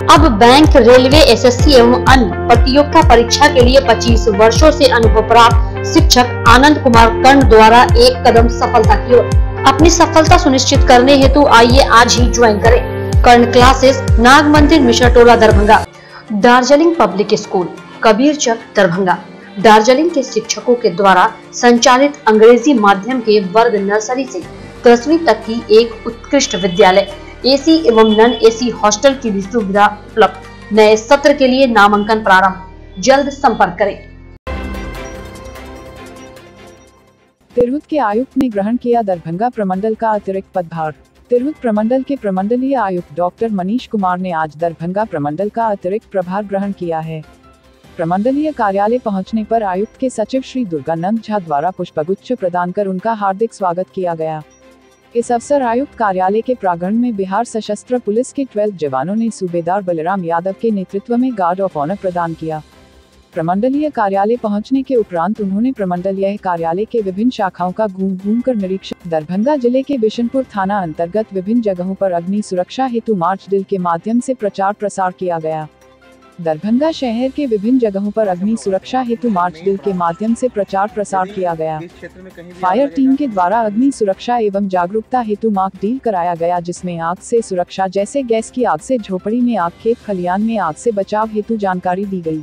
अब bank, railway SSC एवं अन्य प्रतियोगिता परीक्षा के लिए 25 वर्षों से अनुभव प्राप्त शिक्षक आनंद कुमार कर्ण द्वारा एक कदम सफलता की ओर। अपनी सफलता सुनिश्चित करने हेतु आइए आज ही ज्वाइन करें। Karn classes Nag Mandir Mishra Tola Darbhanga. Darjeeling public school Kabir Chak, Darbhanga. Darjeeling के शिक्षकों के द्वारा संचालित अंग्रेज़ी माध्यम के वर्ग नर्सरी से दसवीं तक की एक उत्कृष्ट विद्यालय। एसी एवं नन एसी हॉस्टल की भी सुविधा उपलब्ध। नए सत्र के लिए नामांकन प्रारंभ। जल्द संपर्क करें। तिरहुत के आयुक्त ने ग्रहण किया दरभंगा प्रमंडल का अतिरिक्त पदभार। तिरहुत प्रमंडल के प्रमंडलीय आयुक्त डॉक्टर मनीष कुमार ने आज दरभंगा प्रमंडल का अतिरिक्त प्रभार ग्रहण किया है। प्रमंडलीय कार्यालय पहुँचने पर आयुक्त के सचिव श्री दुर्गानंद झा द्वारा पुष्पगुच्छ प्रदान कर उनका हार्दिक स्वागत किया गया। इस अवसर आयुक्त कार्यालय के प्रांगण में बिहार सशस्त्र पुलिस के 12 जवानों ने सूबेदार बलराम यादव के नेतृत्व में गार्ड ऑफ़ ऑनर प्रदान किया। प्रमंडलीय कार्यालय पहुँचने के उपरांत उन्होंने प्रमंडलीय कार्यालय के विभिन्न शाखाओं का घूम घूम कर निरीक्षण। दरभंगा ज़िले के बिशनपुर थाना अंतर्गत विभिन्न जगहों पर अग्नि सुरक्षा हेतु मार्च डिल के माध्यम से प्रचार प्रसार किया गया। दरभंगा शहर के विभिन्न जगहों पर अग्नि सुरक्षा हेतु मार्च डिल के माध्यम से प्रचार प्रसार किया गया। फायर टीम के द्वारा अग्नि सुरक्षा एवं जागरूकता हेतु मार्क डील कराया गया जिसमें आग से सुरक्षा जैसे गैस की आग से झोपड़ी में आग खेत खलियान में आग से बचाव हेतु जानकारी दी गई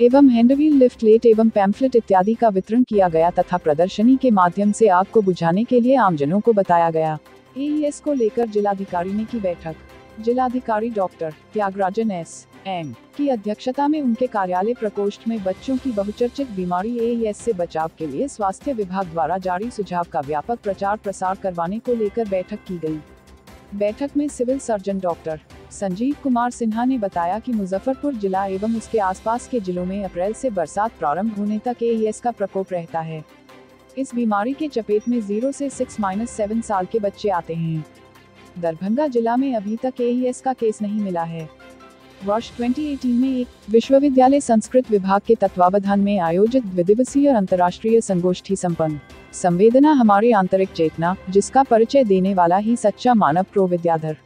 एवं हैंडवील लिफ्ट लेट एवं पैम्फलेट इत्यादि का वितरण किया गया तथा प्रदर्शनी के माध्यम से आग को बुझाने के लिए आमजनों को बताया गया। एईएस को लेकर जिलाधिकारी ने की बैठक। जिलाधिकारी डॉक्टर त्यागराजन एस एम, की अध्यक्षता में उनके कार्यालय प्रकोष्ठ में बच्चों की बहुचर्चित बीमारी एईएस से बचाव के लिए स्वास्थ्य विभाग द्वारा जारी सुझाव का व्यापक प्रचार प्रसार करवाने को लेकर बैठक की गई। बैठक में civil surgeon doctor Sanjeev Kumar Sinha ने बताया कि मुजफ्फरपुर जिला एवं उसके आसपास के जिलों में अप्रैल से बरसात प्रारंभ होने तक एईएस का प्रकोप रहता है। इस बीमारी के चपेट में ज़ीरो से सिक्स माइनस सेवन साल के बच्चे आते हैं। दरभंगा जिला में अभी तक एईएस का केस नहीं मिला है। वर्ष 2018 में एक विश्वविद्यालय संस्कृत विभाग के तत्वावधान में आयोजित द्विदिवसीय अंतर्राष्ट्रीय संगोष्ठी संपन्न। संवेदना हमारे आंतरिक चेतना, जिसका परिचय देने वाला ही सच्चा मानव प्रो विद्याधर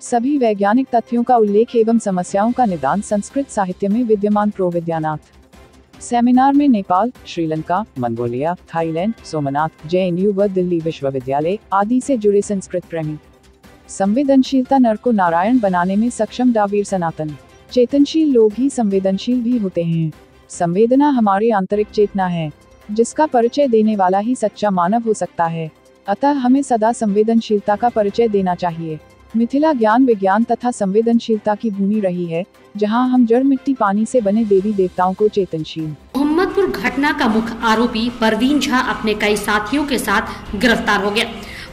सभी वैज्ञानिक तथ्यों का उल्लेख एवं समस्याओं का निदान संस्कृत साहित्य में विद्यमान प्रो विद्यानाथ सेमिनार में नेपाल, श्रीलंका, मंगोलिया, थाईलैंड, सोमनाथ जे व दिल्ली विश्वविद्यालय आदि से जुड़े संस्कृत प्रेमी। संवेदनशीलता नर को नारायण बनाने में सक्षम डावीर सनातन। चेतनशील लोग ही संवेदनशील भी होते हैं। संवेदना हमारी आंतरिक चेतना है, जिसका परिचय देने वाला ही सच्चा मानव हो सकता है। अतः हमें सदा संवेदनशीलता का परिचय देना चाहिए। मिथिला ज्ञान विज्ञान तथा संवेदनशीलता की भूमि रही है, जहाँ हम जड़ मिट्टी पानी से बने देवी देवताओं को चेतनशील। मोहम्मदपुर घटना का मुख्य आरोपी परवीन झा अपने कई साथियों के साथ गिरफ़्तार हो गया।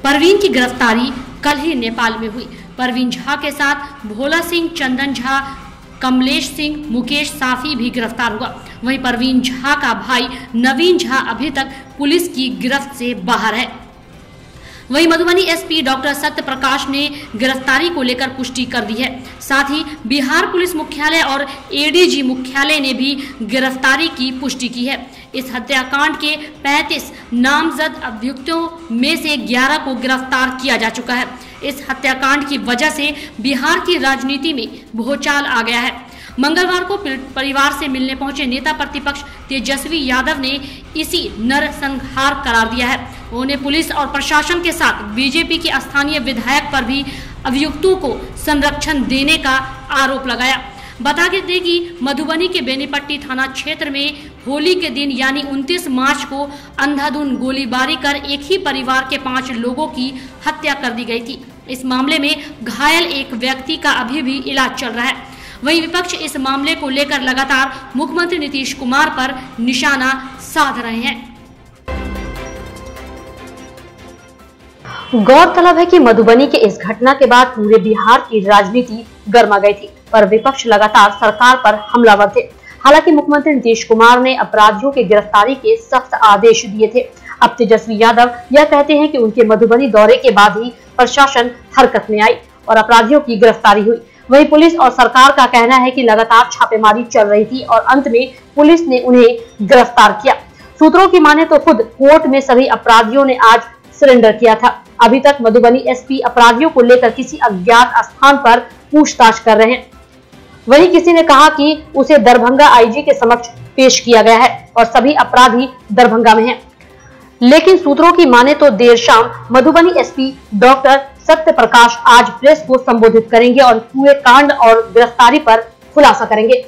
परवीन की गिरफ्तारी कल ही नेपाल में हुई। परवीन झा के साथ भोला सिंह, चंदन झा, कमलेश सिंह, मुकेश साफी भी गिरफ़्तार हुआ। वहीं परवीन झा का भाई नवीन झा अभी तक पुलिस की गिरफ्त से बाहर है। वहीं मधुबनी एसपी डॉक्टर सत्य प्रकाश ने गिरफ्तारी को लेकर पुष्टि कर दी है। साथ ही बिहार पुलिस मुख्यालय और एडीजी मुख्यालय ने भी गिरफ्तारी की पुष्टि की है। इस हत्याकांड के 35 नामजद अभियुक्तों में से 11 को गिरफ़्तार किया जा चुका है। इस हत्याकांड की वजह से बिहार की राजनीति में भूचाल आ गया है। मंगलवार को परिवार से मिलने पहुँचे नेता प्रतिपक्ष तेजस्वी यादव ने इसी नरसंहार करार दिया है। उन्होंने पुलिस और प्रशासन के साथ बीजेपी के स्थानीय विधायक पर भी अभियुक्तों को संरक्षण देने का आरोप लगाया। बता दें कि मधुबनी के बेनीपट्टी थाना क्षेत्र में होली के दिन यानी 29 मार्च को अंधाधुन गोलीबारी कर एक ही परिवार के पाँच लोगों की हत्या कर दी गई थी। इस मामले में घायल एक व्यक्ति का अभी भी इलाज चल रहा है। वहीं विपक्ष इस मामले को लेकर लगातार मुख्यमंत्री नीतीश कुमार पर निशाना साध रहे हैं। गौरतलब है कि मधुबनी के इस घटना के बाद पूरे बिहार की राजनीति गर्मा गई थी, पर विपक्ष लगातार सरकार पर हमलावर थे। हालाँकि मुख्यमंत्री नीतीश कुमार ने अपराधियों की गिरफ्तारी के सख्त आदेश दिए थे। अब तेजस्वी यादव यह कहते हैं कि उनके मधुबनी दौरे के बाद ही प्रशासन हरकत में आई और अपराधियों की गिरफ्तारी हुई। वहीं पुलिस और सरकार का कहना है कि लगातार छापेमारी चल रही थी और अंत में पुलिस ने उन्हें गिरफ़्तार किया। सूत्रों की माने तो खुद कोर्ट में सभी अपराधियों ने आज सरेंडर किया था। अभी तक मधुबनी एसपी अपराधियों को लेकर किसी अज्ञात स्थान पर पूछताछ कर रहे हैं वहीं किसी ने कहा कि उसे दरभंगा आईजी के समक्ष पेश किया गया है और सभी अपराधी दरभंगा में हैं। लेकिन सूत्रों की माने तो देर शाम मधुबनी एसपी डॉक्टर सत्य प्रकाश आज प्रेस को संबोधित करेंगे और पूरे कांड और गिरफ्तारी पर खुलासा करेंगे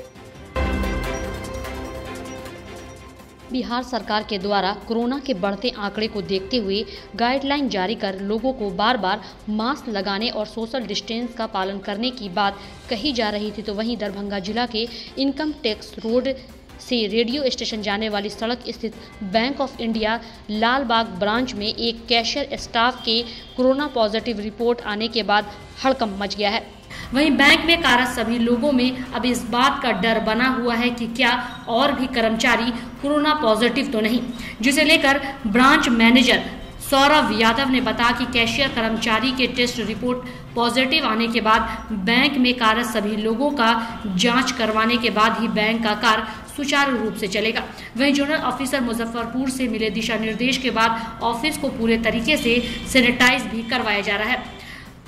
बिहार सरकार के द्वारा कोरोना के बढ़ते आंकड़े को देखते हुए गाइडलाइन जारी कर लोगों को बार बार मास्क लगाने और सोशल डिस्टेंस का पालन करने की बात कही जा रही थी तो वहीं दरभंगा जिला के इनकम टैक्स रोड से रेडियो स्टेशन जाने वाली सड़क स्थित Bank of India Lalbagh branch में एक कैशियर स्टाफ के कोरोना पॉजिटिव रिपोर्ट आने के बाद हड़कंप मच गया है। वहीं बैंक में कार्यरत सभी लोगों में अब इस बात का डर बना हुआ है कि क्या और भी कर्मचारी कोरोना पॉजिटिव तो नहीं। जिसे लेकर ब्रांच मैनेजर सौरभ यादव ने बताया कि कैशियर कर्मचारी के टेस्ट रिपोर्ट पॉजिटिव आने के बाद बैंक में कार्यरत सभी लोगों का जाँच करवाने के बाद ही बैंक का कार्य सुचारू रूप से चलेगा। वहीं जोनल ऑफिसर मुजफ्फरपुर से मिले दिशा निर्देश के बाद ऑफ़िस को पूरे तरीके से सैनिटाइज भी करवाया जा रहा है।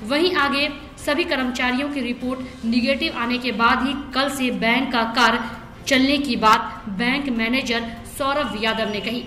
वहीं आगे सभी कर्मचारियों की रिपोर्ट निगेटिव आने के बाद ही कल से बैंक का कार्य चलने की बात बैंक मैनेजर सौरभ यादव ने कही।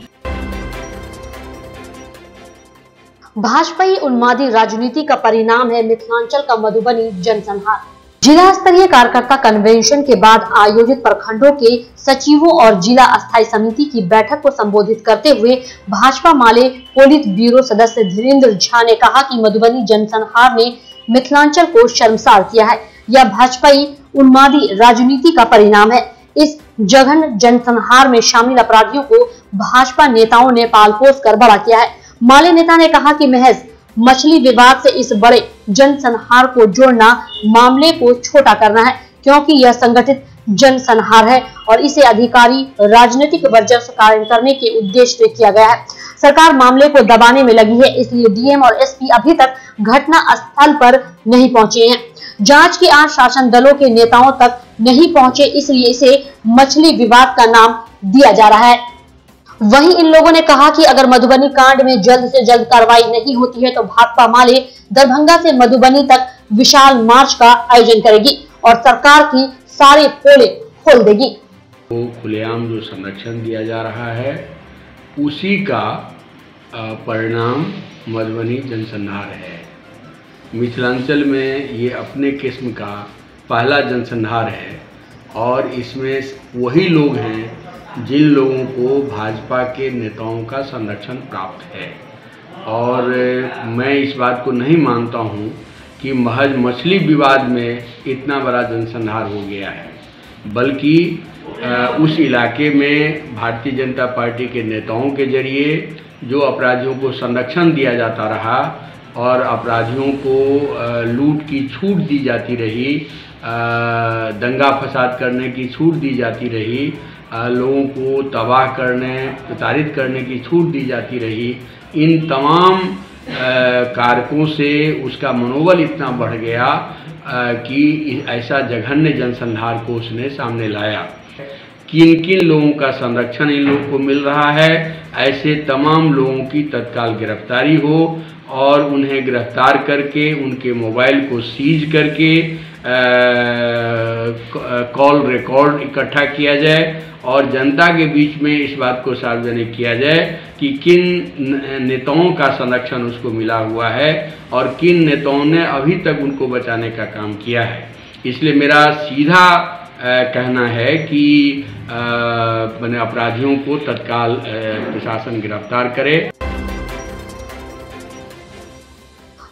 भाजपा उन्मादी राजनीति का परिणाम है मिथिलांचल का मधुबनी जनसंहार। जिला स्तरीय कार्यकर्ता कन्वेंशन के बाद आयोजित प्रखंडों के सचिवों और जिला अस्थायी समिति की बैठक को संबोधित करते हुए भाजपा माले पोलित ब्यूरो सदस्य धीरेन्द्र झा ने कहा कि मधुबनी जनसंहार ने मिथिलांचल को शर्मसार किया है। यह भाजपाई उन्मादी राजनीति का परिणाम है। इस जघन जनसंहार में शामिल अपराधियों को भाजपा नेताओं ने पालपोस कर बड़ा किया है। माले नेता ने कहा कि महज मछली विवाद से इस बड़े जनसंहार को जोड़ना मामले को छोटा करना है, क्योंकि यह संगठित जनसंहार है और इसे अधिकारी राजनीतिक वर्चस्व कायम करने के उद्देश्य से किया गया है। सरकार मामले को दबाने में लगी है, इसलिए डीएम और एसपी अभी तक घटना स्थल पर नहीं पहुँचे हैं। जाँच के आज शासन दलों के नेताओं तक नहीं पहुँचे, इसलिए इसे मछली विवाद का नाम दिया जा रहा है। वहीं इन लोगों ने कहा कि अगर मधुबनी कांड में जल्द से जल्द कार्रवाई नहीं होती है तो भाकपा माले दरभंगा से मधुबनी तक विशाल मार्च का आयोजन करेगी और सरकार की सारी पोले खोल देगी। खुलेआम जो संरक्षण दिया जा रहा है, उसी का परिणाम मधुबनी जनसंहार है। मिथिलांचल में ये अपने किस्म का पहला जनसंहार है और इसमें वही लोग हैं जिन लोगों को भाजपा के नेताओं का संरक्षण प्राप्त है। और मैं इस बात को नहीं मानता हूँ कि महज मछली विवाद में इतना बड़ा जनसंहार हो गया है, बल्कि उस इलाके में भारतीय जनता पार्टी के नेताओं के ज़रिए जो अपराधियों को संरक्षण दिया जाता रहा और अपराधियों को लूट की छूट दी जाती रही दंगा फसाद करने की छूट दी जाती रही लोगों को तबाह करने, प्रताड़ित करने की छूट दी जाती रही। इन तमाम कारकों से उसका मनोबल इतना बढ़ गया कि ऐसा जघन्य जनसंहार को उसने सामने लाया। किन किन लोगों का संरक्षण इन लोगों को मिल रहा है? ऐसे तमाम लोगों की तत्काल गिरफ्तारी हो और उन्हें गिरफ़्तार करके, उनके मोबाइल को सीज करके कॉल रिकॉर्ड इकट्ठा किया जाए और जनता के बीच में इस बात को सार्वजनिक किया जाए कि किन नेताओं का संरक्षण उसको मिला हुआ है और किन नेताओं ने अभी तक उनको बचाने का काम किया है। इसलिए मेरा सीधा कहना है कि मैंने अपराधियों को तत्काल प्रशासन गिरफ़्तार करे।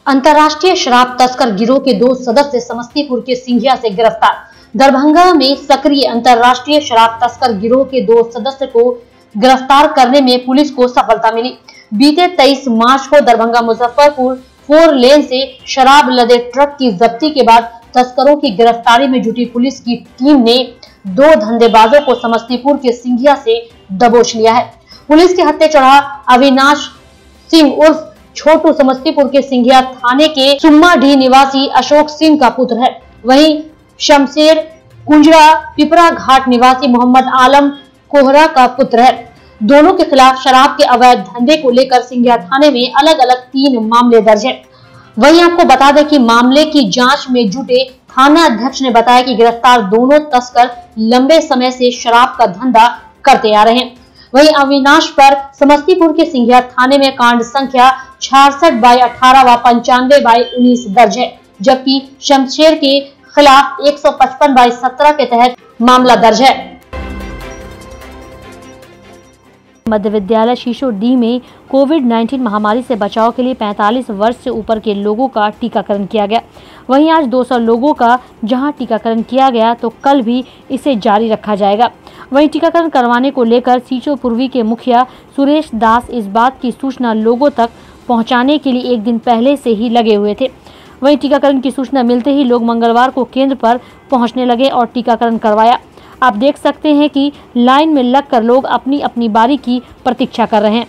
अंतर्राष्ट्रीय शराब तस्कर गिरोह के दो सदस्य समस्तीपुर के सिंघिया से गिरफ़्तार। दरभंगा में सक्रिय अंतर्राष्ट्रीय शराब तस्कर गिरोह के दो सदस्य को गिरफ़्तार करने में पुलिस को सफलता मिली। बीते 23 मार्च को दरभंगा मुजफ्फरपुर फोर लेन से शराब लदे ट्रक की जब्ती के बाद तस्करों की गिरफ्तारी में जुटी पुलिस की टीम ने दो धंधेबाजों को समस्तीपुर के सिंघिया से दबोच लिया है। पुलिस के हत्या चढ़ा अविनाश सिंह उर्फ़ छोटू समस्तीपुर के सिंघिया थाने के सुम्मा डी निवासी अशोक सिंह का पुत्र है। वहीं शमशेर कुंजरा पिपरा घाट निवासी मोहम्मद आलम कोहरा का पुत्र है। दोनों के खिलाफ शराब के अवैध धंधे को लेकर सिंघिया थाने में अलग अलग तीन मामले दर्ज है। वहीं आपको बता दें कि मामले की जाँच में जुटे थाना अध्यक्ष ने बताया कि गिरफ़्तार दोनों तस्कर लंबे समय से शराब का धंधा करते आ रहे हैं। वहीं अविनाश पर समस्तीपुर के सिंघिया थाने में कांड संख्या छियासठ बाई अठारह व पंचानवे बाई उन्नीस दर्ज है, जबकि शमशेर के खिलाफ 155 बाई सत्रह के तहत मामला दर्ज है। मध्य विद्यालय शीशो डी में कोविड 19 महामारी से बचाव के लिए 45 वर्ष से ऊपर के लोगों का टीकाकरण किया गया। वहीं आज 200 लोगों का जहाँ टीकाकरण किया गया तो कल भी इसे जारी रखा जाएगा। वहीं टीकाकरण करवाने को लेकर सीचो पूर्वी के मुखिया सुरेश दास इस बात की सूचना लोगों तक पहुँचाने के लिए एक दिन पहले से ही लगे हुए थे। वहीं टीकाकरण की सूचना मिलते ही लोग मंगलवार को केंद्र पर पहुँचने लगे और टीकाकरण करवाया। आप देख सकते हैं कि लाइन में लगकर लोग अपनी अपनी बारी की प्रतीक्षा कर रहे हैं।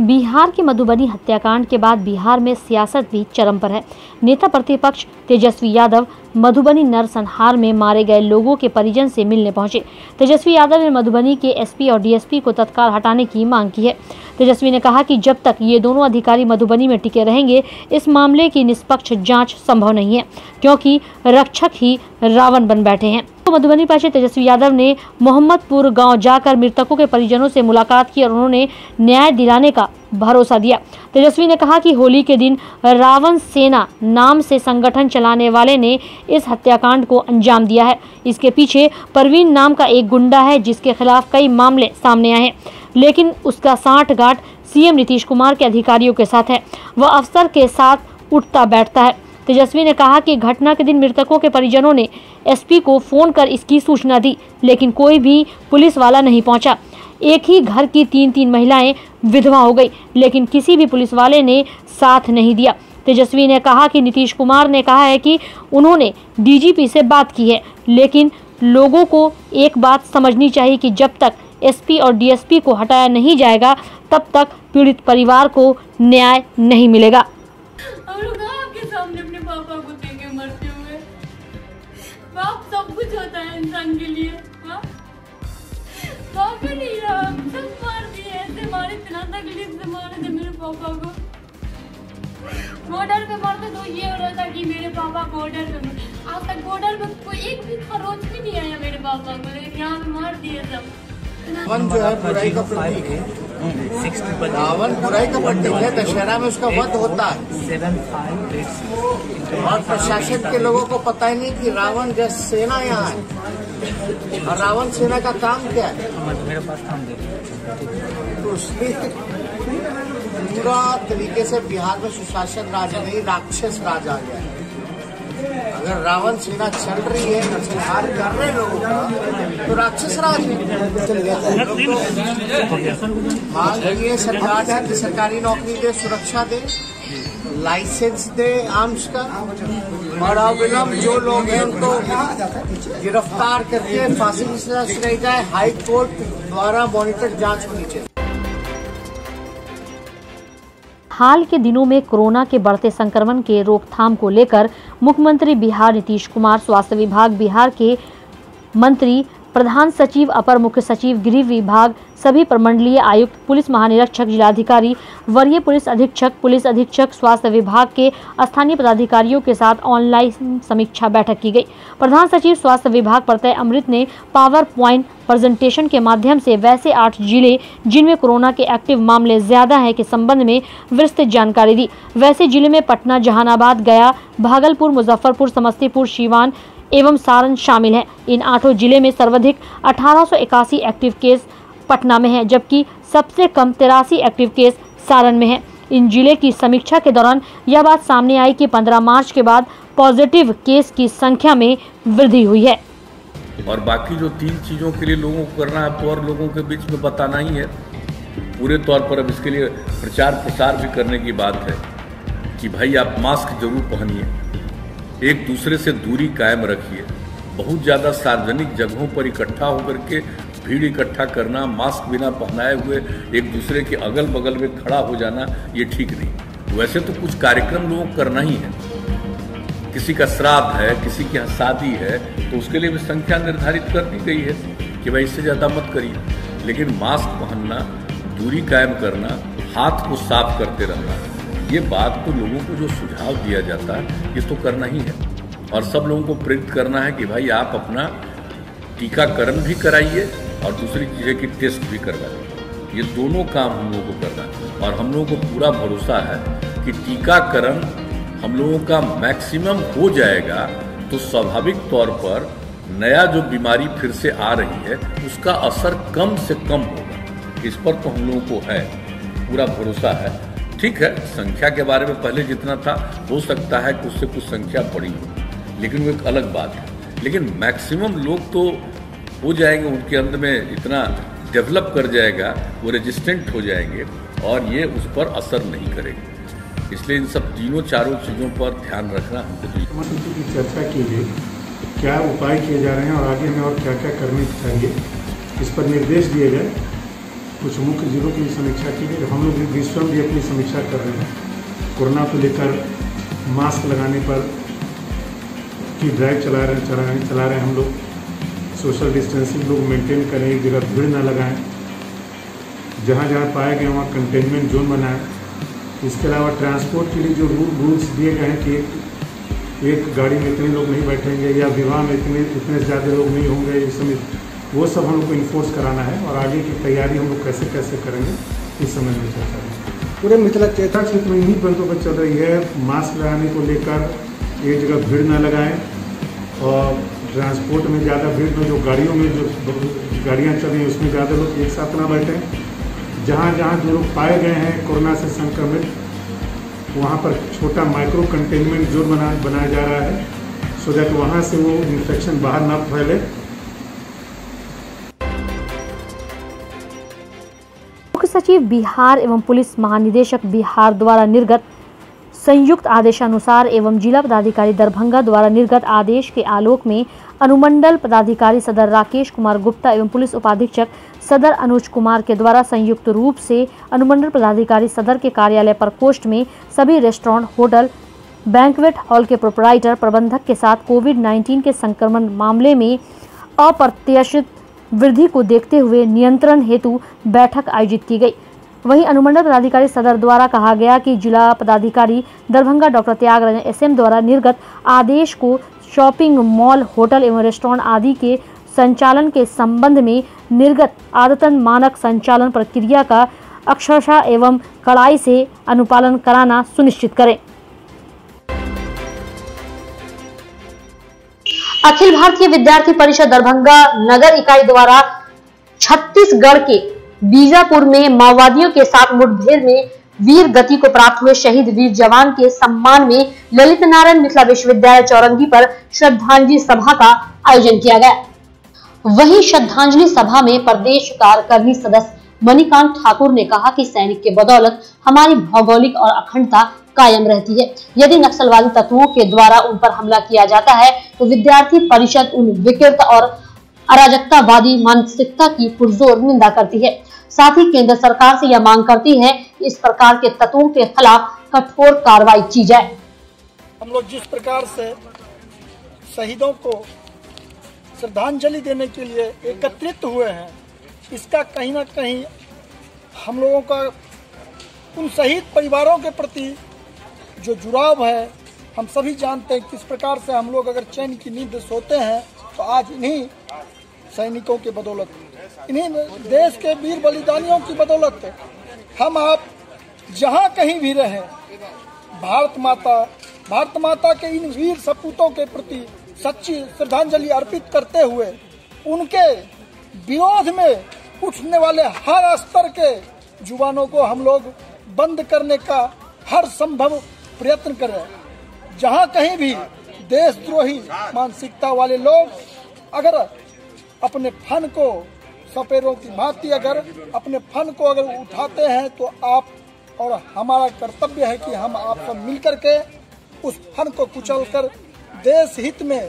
बिहार के मधुबनी हत्याकांड के बाद बिहार में सियासत भी चरम पर है। नेता प्रतिपक्ष तेजस्वी यादव मधुबनी नरसंहार में मारे गए लोगों के परिजन से मिलने पहुँचे। तेजस्वी यादव ने मधुबनी के एसपी और डीएसपी को तत्काल हटाने की मांग की है। तेजस्वी ने कहा कि जब तक ये दोनों अधिकारी मधुबनी में टिके रहेंगे, इस मामले की निष्पक्ष जाँच संभव नहीं है, क्योंकि रक्षक ही रावण बन बैठे हैं। तो मधुबनी पहुँचे तेजस्वी यादव ने मोहम्मदपुर गाँव जाकर मृतकों के परिजनों से मुलाकात की और उन्होंने न्याय दिलाने का भरोसा दिया। तेजस्वी ने कहा कि होली के दिन रावण सेना नाम से संगठन चलाने वाले ने इस हत्याकांड को अंजाम दिया है। इसके पीछे परवीन नाम का एक गुंडा है, जिसके खिलाफ कई मामले सामने आए हैं। लेकिन उसका साठ गांठ सीएम नीतीश कुमार के अधिकारियों के साथ है। वह अफसर के साथ उठता बैठता है। तेजस्वी ने कहा कि घटना के दिन मृतकों के परिजनों ने एसपी को फ़ोन कर इसकी सूचना दी, लेकिन कोई भी पुलिस वाला नहीं पहुँचा। एक ही घर की तीन तीन महिलाएँ विधवा हो गई, लेकिन किसी भी पुलिस वाले ने साथ नहीं दिया। तेजस्वी ने कहा कि नीतीश कुमार ने कहा है कि उन्होंने डीजीपी से बात की है, लेकिन लोगों को एक बात समझनी चाहिए कि जब तक एसपी और डीएसपी को हटाया नहीं जाएगा, तब तक पीड़ित परिवार को न्याय नहीं मिलेगा। सब कुछ होता है इंसान के लिए, ही? नहीं रहा सब मार दिए ऐसे मारे, इतना तकलीफ़ से मारे थे मेरे पापा को। बॉर्डर पे मारते तो ये हो रहा था कि मेरे पापा बॉर्डर पे आज तक बॉर्डर पे कोई एक भी खरोच भी नहीं आया मेरे पापा को, लेकिन यहाँ पे मार दिए सब। रावण जो है बुराई का प्रतीक। है रावण बुराई का प्रतीक है दशहरा में उसका वध होता है। और प्रशासन के लोगों को पता ही नहीं कि रावण जैसे सेना यहाँ है। और रावण सेना का काम क्या है? मेरे पास काम दे तो पूरा तरीके से बिहार में सुशासन राज नहीं राक्षस राज आ गया है। अगर रावण सेना चल रही है संहार कर रहे हैं लोगों का तो राक्षस राज है मांग है सरकार से कि सरकारी नौकरी दे सुरक्षा दे लाइसेंस दे आर्म्स का। और अविलंब जो लोग हैं उनको गिरफ़्तार करके फांसी की सजा सुनाई जाए हाई कोर्ट द्वारा मॉनिटर जाँच होनी चाहिए। हाल के दिनों में कोरोना के बढ़ते संक्रमण के रोकथाम को लेकर मुख्यमंत्री बिहार नीतीश कुमार, स्वास्थ्य विभाग बिहार के मंत्री, प्रधान सचिव, अपर मुख्य सचिव, गृह विभाग सभी प्रमंडलीय आयुक्त, पुलिस महानिरीक्षक, जिलाधिकारी, वरीय पुलिस अधीक्षक पुलिस अधीक्षक, स्वास्थ्य विभाग के स्थानीय पदाधिकारियों के साथ ऑनलाइन समीक्षा बैठक की गई। प्रधान सचिव स्वास्थ्य विभाग प्रत्यय अमृत ने पावर प्वाइंट प्रेजेंटेशन के माध्यम से वैसे आठ ज़िले, जिनमें कोरोना के एक्टिव मामले ज़्यादा हैं, के संबंध में विस्तृत जानकारी दी। वैसे ज़िले में पटना, जहानाबाद, गया, भागलपुर, मुजफ्फरपुर, समस्तीपुर, सीवान एवं सारण शामिल हैं। इन आठों ज़िले में सर्वाधिक अठारह सौ इक्यासी एक्टिव केस पटना में है, जबकि सबसे कम तिरासी एक्टिव केस सारण में है। इन ज़िले की समीक्षा के दौरान यह बात सामने आई कि 15 मार्च के बाद पॉजिटिव केस की संख्या में वृद्धि हुई है। और बाकी जो तीन चीज़ों के लिए लोगों को करना है तो और लोगों के बीच में बताना ही है। पूरे तौर पर अब इसके लिए प्रचार प्रसार भी करने की बात है कि भाई आप मास्क ज़रूर पहनिए। एक दूसरे से दूरी कायम रखिए। बहुत ज़्यादा सार्वजनिक जगहों पर इकट्ठा होकर के भीड़ इकट्ठा करना, मास्क बिना पहनाए हुए, एक दूसरे के अगल बगल में खड़ा हो जाना, ये ठीक नहीं। वैसे तो कुछ कार्यक्रम लोगों करना ही है। किसी का श्राद्ध है, किसी की यहाँ शादी है तो उसके लिए भी संख्या निर्धारित कर दी गई है कि भाई इससे ज़्यादा मत करिए। लेकिन मास्क पहनना, दूरी कायम करना, हाथ को साफ़ करते रहना, ये बात तो लोगों को जो सुझाव दिया जाता है ये तो करना ही है। और सब लोगों को प्रेरित करना है कि भाई आप अपना टीकाकरण भी कराइए और दूसरी चीज़ें की टेस्ट भी करवाइए ये दोनों काम हम लोगों को करना है। और हम लोगों को पूरा भरोसा है कि टीकाकरण हम लोगों का मैक्सिमम हो जाएगा तो स्वाभाविक तौर पर नया जो बीमारी फिर से आ रही है, उसका असर कम से कम होगा। इस पर तो हम लोगों को है, पूरा भरोसा है। ठीक है, संख्या के बारे में पहले जितना था, हो सकता है कि उससे कुछ संख्या बढ़ी हो, लेकिन वो एक अलग बात है। लेकिन मैक्सिमम लोग तो हो जाएँगे, उनके अंदर में इतना डेवलप कर जाएगा, वो रेजिस्टेंट हो जाएँगे और ये उस पर असर नहीं करेगा। इसलिए इन सब तीनों चारों चीज़ों पर ध्यान रखना हमको की चर्चा की गई क्या उपाय किए जा रहे हैं और आगे में और क्या क्या करने चाहिए, इस पर निर्देश दिए गए। कुछ मुख्य जिलों की समीक्षा की गई, हम लोग भी स्वयं भी अपनी समीक्षा कर रहे हैं। कोरोना को लेकर मास्क लगाने पर, की ड्राइव चला रहे चला रहे चला रहे हम लोग। सोशल डिस्टेंसिंग लोग मेंटेन करें, एक जगह भीड़ ना लगाएँ। जहाँ जहाँ पाए गए वहाँ कंटेनमेंट जोन बनाएँ। इसके अलावा ट्रांसपोर्ट के लिए जो रूल रूल्स दिए गए हैं कि एक एक गाड़ी में इतने लोग नहीं बैठेंगे या विवाह में इतने इतने ज़्यादा लोग नहीं होंगे, इस समय वो सब हम लोग को इन्फोर्स कराना है और आगे की तैयारी हम लोग कैसे कैसे करेंगे, इस समय में चर्चा करेंगे पूरे मिथिला चेता क्षेत्र में इन्हीं बंदों पर चल रही है, मास्क लगाने को लेकर एक जगह भीड़ न लगाएँ और ट्रांसपोर्ट में ज़्यादा भीड़ में, जो गाड़ियों में, जो गाड़ियाँ चल उसमें ज़्यादा लोग एक साथ ना बैठें। जहाँ जहाँ जो लोग पाए गए हैं कोरोना से संक्रमित, वहाँ पर छोटा माइक्रो कंटेनमेंट जोन बना, बनाया जा रहा है सो दैट वहाँ से वो इन्फेक्शन बाहर ना फैले। मुख्य सचिव बिहार एवं पुलिस महानिदेशक बिहार द्वारा निर्गत संयुक्त आदेशानुसार एवं जिला पदाधिकारी दरभंगा द्वारा निर्गत आदेश के आलोक में अनुमंडल पदाधिकारी सदर राकेश कुमार गुप्ता एवं पुलिस उपाधीक्षक सदर अनुज कुमार के द्वारा संयुक्त रूप से अनुमंडल पदाधिकारी सदर के कार्यालय प्रकोष्ठ में सभी रेस्टोरेंट, होटल, बैंकवेट हॉल के प्रोपराइटर प्रबंधक के साथ कोविड 19 के संक्रमण मामले में अप्रत्याशित वृद्धि को देखते हुए नियंत्रण हेतु बैठक आयोजित की गई। वहीं अनुमंडल पदाधिकारी सदर द्वारा कहा गया कि जिला पदाधिकारी दरभंगा डॉक्टर त्यागराजन एसएम द्वारा निर्गत आदेश को शॉपिंग मॉल, होटल एवं रेस्टोरेंट आदि के संचालन के संबंध में निर्गत आदतन मानक संचालन प्रक्रिया का अक्षरशा एवं कड़ाई से अनुपालन कराना सुनिश्चित करें। अखिल भारतीय विद्यार्थी परिषद दरभंगा नगर इकाई द्वारा छत्तीसगढ़ के बीजापुर में माओवादियों के साथ मुठभेड़ में वीर गति को प्राप्त हुए शहीद वीर जवान के सम्मान में ललित नारायण मिथिला विश्वविद्यालय चौरंगी पर श्रद्धांजलि सभा का आयोजन किया गया। वहीं श्रद्धांजलि सभा में प्रदेश कार्यकारिणी सदस्य मणिकांत ठाकुर ने कहा कि सैनिक के बदौलत हमारी भौगोलिक और अखंडता कायम रहती है। यदि नक्सलवादी तत्वों के द्वारा उन पर हमला किया जाता है तो विद्यार्थी परिषद उन विकृत और अराजकतावादी मानसिकता की पुरजोर निंदा करती है। साथ ही केंद्र सरकार से यह मांग करती है कि इस प्रकार के तत्वों के खिलाफ कठोर कार्रवाई की जाए। हम लोग जिस प्रकार से शहीदों को श्रद्धांजलि देने के लिए एकत्रित हुए हैं, इसका कहीं ना कहीं हम लोगों का, उन शहीद परिवारों के प्रति जो जुड़ाव है, हम सभी जानते हैं किस प्रकार से हम लोग अगर चैन की नींद सोते हैं तो आज इन्हीं सैनिकों की बदौलत। इन्हीं देश के वीर बलिदानियों की बदौलत। हम आप जहाँ कहीं भी रहें, भारत माता भारत माता के इन वीर सपूतों के प्रति सच्ची श्रद्धांजलि अर्पित करते हुए, उनके विरोध में उठने वाले हर स्तर के जुबानों को हम लोग बंद करने का हर संभव प्रयत्न करें। जहाँ कहीं भी देशद्रोही, मानसिकता वाले लोग, अगर अपने फन को सपेरों की भांति अगर अपने फन को अगर उठाते हैं तो आप और हमारा कर्तव्य है कि हम आप सब मिलकर के उस फन को कुचल कर देश हित में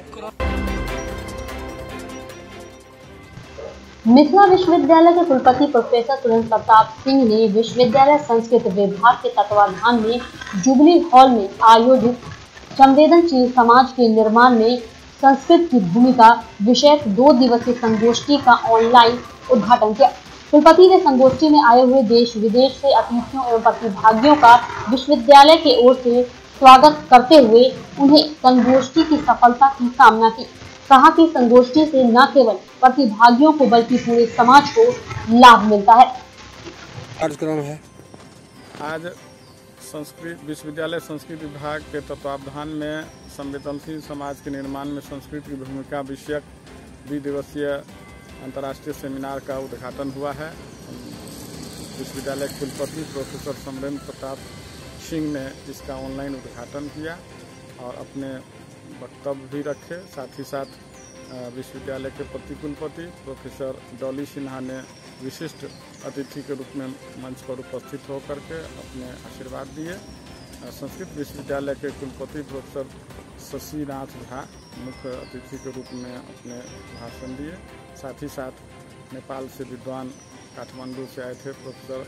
मिथिला विश्वविद्यालय के कुलपति प्रोफेसर सुरेंद्र प्रताप सिंह ने विश्वविद्यालय संस्कृत विभाग के तत्वाधान में जुबली हॉल में आयोजित संवेदनशील समाज के निर्माण में संस्कृत की भूमिका विषय दो दिवसीय संगोष्ठी का ऑनलाइन उद्घाटन किया। कुलपति ने संगोष्ठी में आए हुए देश विदेश से अतिथियों एवं प्रतिभागियों का विश्वविद्यालय की ओर से स्वागत करते हुए उन्हें संगोष्ठी की सफलता की कामना की। कहा कि संगोष्ठी से न केवल प्रतिभागियों को बल्कि पूरे समाज को लाभ मिलता है। कार्यक्रम है। आज संस्कृत विश्वविद्यालय संस्कृत विभाग के तत्वावधान में संवेदनशील समाज के निर्माण में संस्कृत की भूमिका विषयक द्विदिवसीय अंतर्राष्ट्रीय सेमिनार का उद्घाटन हुआ है। विश्वविद्यालय कुलपति प्रोफेसर समरेंद्र प्रताप सिंह ने इसका ऑनलाइन उद्घाटन किया और अपने वक्तव्य भी रखे। साथ ही साथ विश्वविद्यालय के प्रति कुलपति प्रोफेसर डॉली सिन्हा ने विशिष्ट अतिथि के रूप में मंच पर उपस्थित होकर के अपने आशीर्वाद दिए। संस्कृत विश्वविद्यालय के कुलपति प्रोफेसर शशिनाथ झा मुख्य अतिथि के रूप में अपने भाषण दिए। साथ ही साथ नेपाल से विद्वान काठमांडू से आए थे प्रोफेसर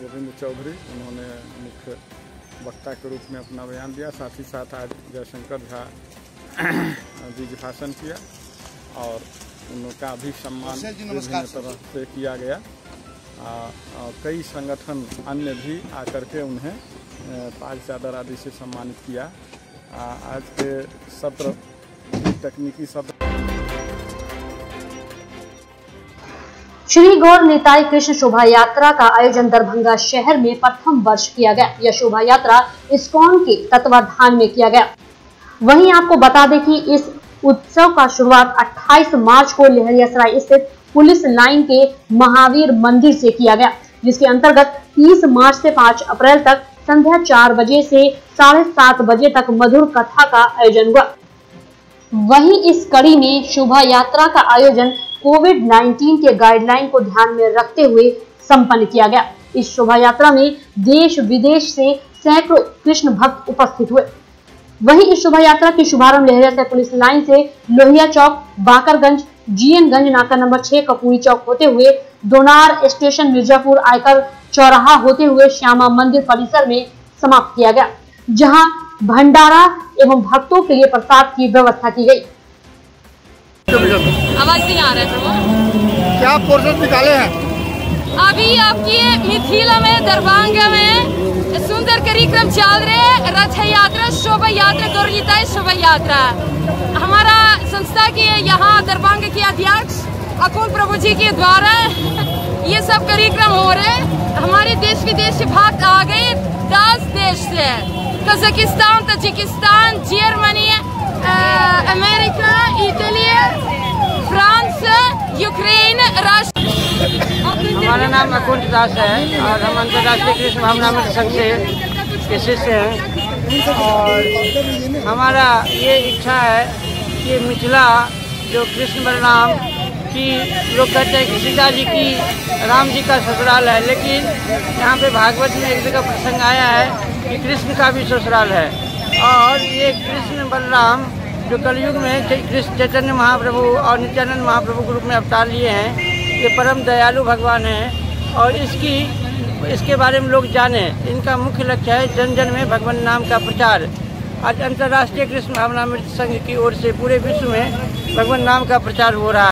गोविंद चौधरी। उन्होंने मुख्य वक्ता के रूप में अपना बयान दिया। साथ ही साथ आज जयशंकर झा जी जी भाषण किया और उनका भी सम्मान विभिन्न तरह से किया गया। आ, आ, कई संगठन अन्य भी आकर के उन्हें पाग चादर आदि से सम्मानित किया। आ, आज के सत्र तकनीकी सत्र। श्री गौर निताई कृष्ण शोभा यात्रा का आयोजन दरभंगा शहर में प्रथम वर्ष किया गया। यह शोभा यात्रा इस्कॉन के तत्वाधान में किया गया। वहीं आपको बता दें कि इस उत्सव का शुरुआत 28 मार्च को लहरियासराय स्थित पुलिस लाइन के महावीर मंदिर से किया गया जिसके अंतर्गत 30 मार्च से 5 अप्रैल तक संध्या चार बजे से साढ़े सात बजे तक मधुर कथा का आयोजन हुआ। वहीं इस कड़ी में शोभा यात्रा का आयोजन कोविड 19 के गाइडलाइन को ध्यान में रखते हुए संपन्न किया गया। इस शोभा यात्रा में देश विदेश से सैकड़ों कृष्ण भक्त उपस्थित हुए। वहीं इस शोभा यात्रा की शुभारंभ लहरिया से पुलिस लाइन से लोहिया चौक, बाकरगंज, जीएनगंज नाका नंबर छह, कपूरी चौक होते हुए दोनार स्टेशन, मिर्जापुर आयकर चौराहा होते हुए श्यामा मंदिर परिसर में समाप्त किया गया जहाँ भंडारा एवं भक्तों के लिए प्रसाद की व्यवस्था की गई। आवाज़ नहीं आ रहा है क्या पोर्शन निकाले हैं? अभी आपकी मिथिला में दरभंगा में सुंदर कार्यक्रम चल रहे रथ यात्रा शोभा यात्रा गौरगीता शोभा यात्रा। हमारा संस्था के यहाँ दरभंगा के अध्यक्ष अकुल प्रभु जी के द्वारा ये सब कार्यक्रम हो रहे हमारे देश विदेश से भक्त आ गए दस देश से। Kazakhstan, Tajikistan, Germany America, Italy, France, Ukraine राष्ट्र हमारा नाम अकुंठ दास है और हम अंतर्राष्ट्रीय कृष्ण भावनामृत संघ से के शिष्य हैं। और हमारा ये इच्छा है कि मिथिला, जो कृष्ण बलराम की लोग कहते हैं कि सीता जी की, राम जी का ससुराल है, लेकिन यहाँ पे भागवत में एक जगह प्रसंग आया है कि कृष्ण का भी ससुराल है। और ये कृष्ण बलराम जो कलयुग में कृष्ण चैतन्य महाप्रभु और नित्यानंद महाप्रभु के रूप में अवतार लिए हैं, ये परम दयालु भगवान हैं और इसकी, इसके बारे में लोग जाने। इनका मुख्य लक्ष्य है जन जन में भगवान नाम का प्रचार। आज अंतर्राष्ट्रीय कृष्ण भावनामृत संघ की ओर से पूरे विश्व में भगवान नाम का प्रचार हो रहा है।